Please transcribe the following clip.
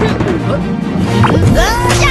第五魂十